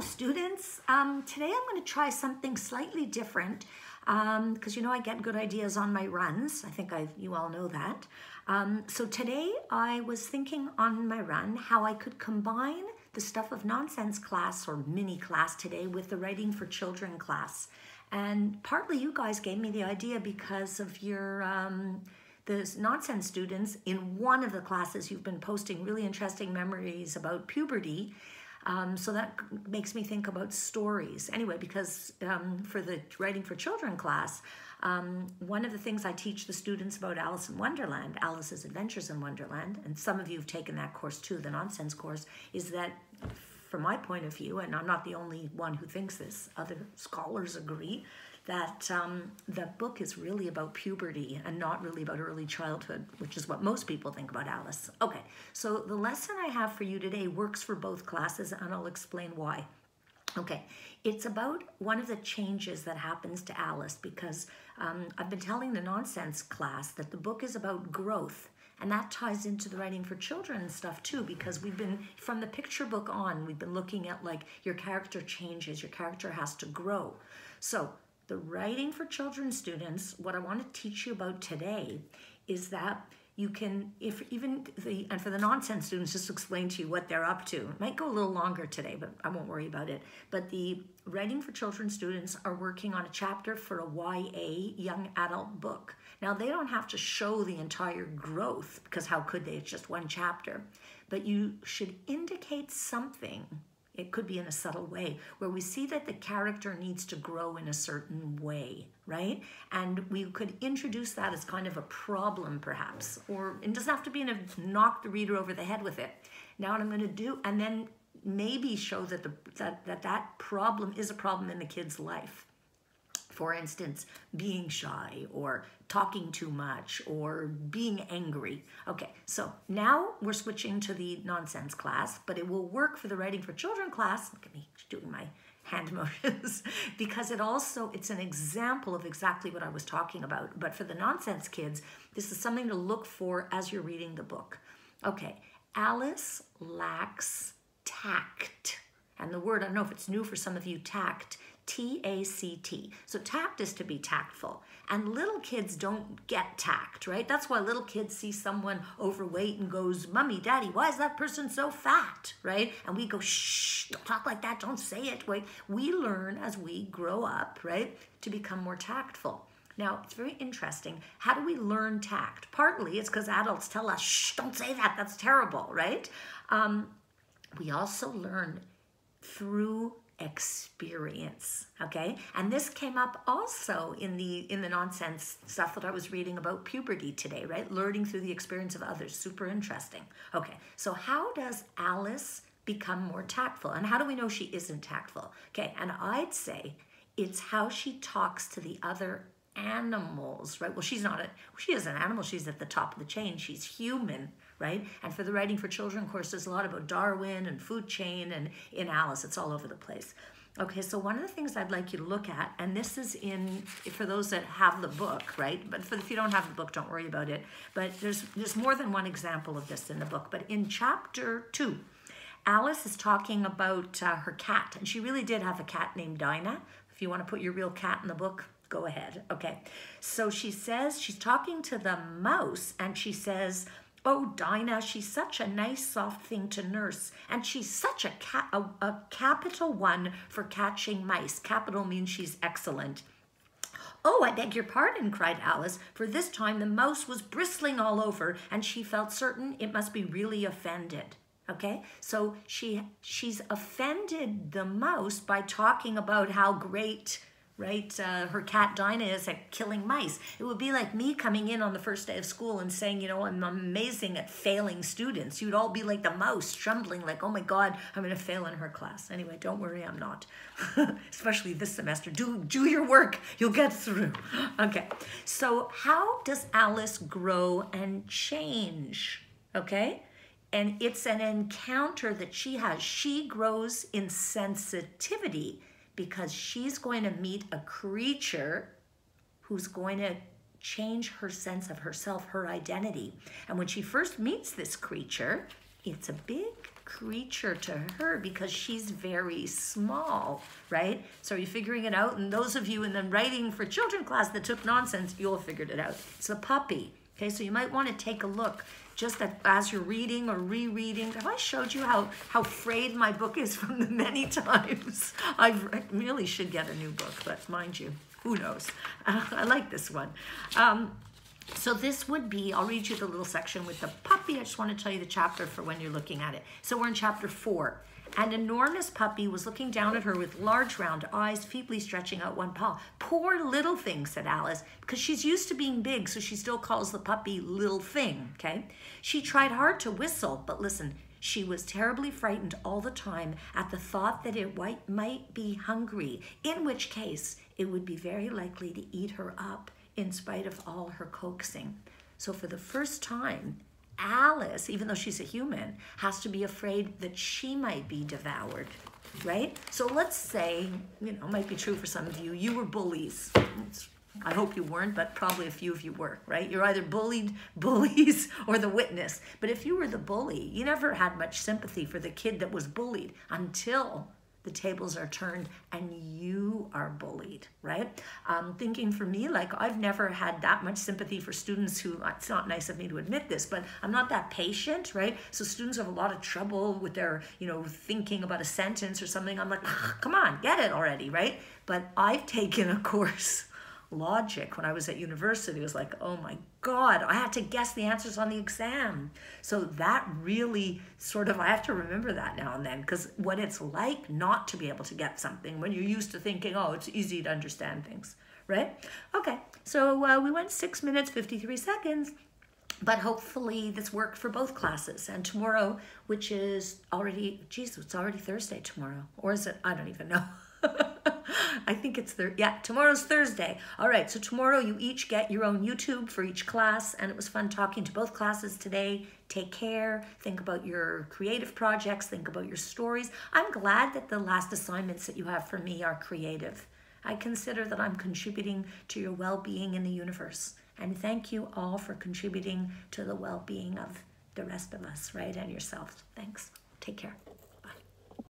Students. Um, today I'm going to try something slightly different because um, you know I get good ideas on my runs. I think I, you all know that. Um, so today I was thinking on my run how I could combine the stuff of nonsense class or mini class today with the writing for children class. And partly you guys gave me the idea because of your um, the nonsense students in one of the classes you've been posting really interesting memories about puberty um, so that makes me think about stories. Anyway, because um, for the Writing for Children class, um, one of the things I teach the students about Alice in Wonderland, Alice's Adventures in Wonderland, and some of you have taken that course too, the nonsense course, is that from my point of view, and I'm not the only one who thinks this, other scholars agree, that um, the book is really about puberty and not really about early childhood, which is what most people think about Alice. Okay, so the lesson I have for you today works for both classes, and I'll explain why. Okay, it's about one of the changes that happens to Alice because um, I've been telling the nonsense class that the book is about growth. And that ties into the writing for children and stuff too, because we've been, from the picture book on, we've been looking at like your character changes, your character has to grow. So the writing for children students, what I want to teach you about today is that you can, if even the, and for the nonsense students, just explain to you what they're up to. It might go a little longer today, but I won't worry about it. But the writing for children students are working on a chapter for a YA, young adult book. Now, they don't have to show the entire growth because how could they? It's just one chapter. But you should indicate something it could be in a subtle way where we see that the character needs to grow in a certain way, right? And we could introduce that as kind of a problem, perhaps, or it doesn't have to be in a knock the reader over the head with it. Now, what I'm going to do, and then maybe show that the that that, that problem is a problem in the kid's life for instance, being shy or talking too much or being angry. Okay, so now we're switching to the nonsense class, but it will work for the writing for children class. Look at me doing my hand motions because it also it's an example of exactly what I was talking about. But for the nonsense kids, this is something to look for as you're reading the book. Okay, Alice lacks tact. And the word, I don't know if it's new for some of you, tact T A C T. So tact is to be tactful. And little kids don't get tact, right? That's why little kids see someone overweight and goes, Mummy, Daddy, why is that person so fat, right? And we go, shh, don't talk like that, don't say it. Wait, we learn as we grow up, right, to become more tactful. Now, it's very interesting. How do we learn tact? Partly it's because adults tell us, shh, don't say that, that's terrible, right? Um, we also learn through experience okay? And this came up also in the in the nonsense stuff that i was reading about puberty today right? Learning through the experience of others super interesting. Okay so how does alice become more tactful? And how do we know she isn't tactful? Okay and i'd say it's how she talks to the other animals right? Well she's not a she is an animal. She's at the top of the chain. She's human right? And for the Writing for Children course, there's a lot about Darwin and food chain, and in Alice, it's all over the place. Okay, so one of the things I'd like you to look at, and this is in, for those that have the book, right? But for, if you don't have the book, don't worry about it. But there's, there's more than one example of this in the book. But in chapter two, Alice is talking about uh, her cat, and she really did have a cat named Dinah. If you want to put your real cat in the book, go ahead. Okay, so she says, she's talking to the mouse, and she says, Oh, Dinah, she's such a nice, soft thing to nurse, and she's such a, ca a, a capital one for catching mice. Capital means she's excellent. Oh, I beg your pardon, cried Alice, for this time the mouse was bristling all over, and she felt certain it must be really offended. Okay, so she she's offended the mouse by talking about how great right? Uh, her cat Dinah is at killing mice. It would be like me coming in on the first day of school and saying, you know, I'm amazing at failing students. You'd all be like the mouse, trembling, like, oh my God, I'm going to fail in her class. Anyway, don't worry, I'm not. Especially this semester. Do, do your work, you'll get through. Okay, so how does Alice grow and change? Okay? And it's an encounter that she has. She grows in sensitivity because she's going to meet a creature who's going to change her sense of herself, her identity. And when she first meets this creature, it's a big creature to her because she's very small, right? So are you figuring it out? And those of you in the writing for children class that took nonsense, you'll figured it out. It's a puppy. Okay, so you might want to take a look just as you're reading or rereading. Have I showed you how, how frayed my book is from the many times? I really should get a new book, but mind you, who knows? Uh, I like this one. Um, so this would be, I'll read you the little section with the puppy. I just want to tell you the chapter for when you're looking at it. So we're in chapter four. An enormous puppy was looking down at her with large round eyes, feebly stretching out one paw. Poor little thing, said Alice, because she's used to being big, so she still calls the puppy little thing, okay? She tried hard to whistle, but listen, she was terribly frightened all the time at the thought that it might be hungry, in which case it would be very likely to eat her up in spite of all her coaxing. So for the first time, Alice, even though she's a human, has to be afraid that she might be devoured, right? So let's say, you know, might be true for some of you, you were bullies. I hope you weren't, but probably a few of you were, right? You're either bullied, bullies, or the witness. But if you were the bully, you never had much sympathy for the kid that was bullied until the tables are turned and you are bullied, right? Um, thinking for me, like I've never had that much sympathy for students who, it's not nice of me to admit this, but I'm not that patient, right? So students have a lot of trouble with their, you know, thinking about a sentence or something. I'm like, come on, get it already, right? But I've taken a course logic when I was at university. It was like, oh my God, I had to guess the answers on the exam. So that really sort of, I have to remember that now and then because what it's like not to be able to get something when you're used to thinking, oh, it's easy to understand things, right? Okay, so uh, we went six minutes, 53 seconds. But hopefully this worked for both classes. And tomorrow, which is already, geez, it's already Thursday tomorrow. Or is it? I don't even know. I think it's the yeah, tomorrow's Thursday. All right, so tomorrow you each get your own YouTube for each class, and it was fun talking to both classes today. Take care. Think about your creative projects. Think about your stories. I'm glad that the last assignments that you have for me are creative. I consider that I'm contributing to your well-being in the universe. And thank you all for contributing to the well-being of the rest of us, right? And yourself. Thanks. Take care.